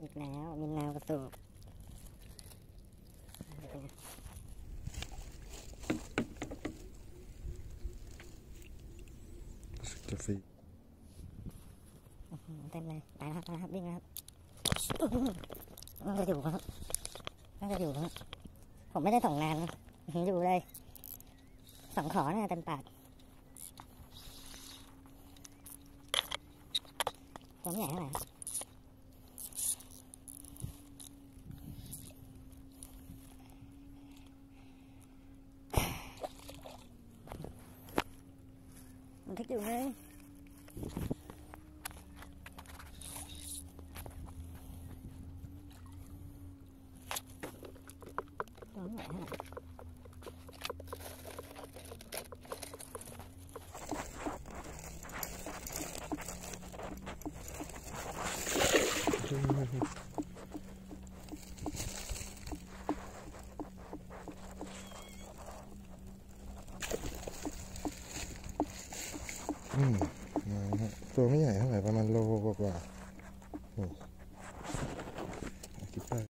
อีกแล้วมินนาวกระสูบรู้สึกจะฟรีอืมเต็มเลยไปแล้วครับไปแล้วครับวิ่งแล้วครับน่าจะอยู่ครับน่าจะอยู่ครับผมไม่ได้ส่งนานนะอยู่เลยสองขอน่าเต็มปากตัวไม่ใหญ่เท่าไหร่ ครับมันทิกอยู่เลยตัวไม่ใหญ่เท่าไหร่ อืมมาฮะตัวไม่ใหญ่เท่าไหร่ประมาณโลกว่าๆนี่คิดว่า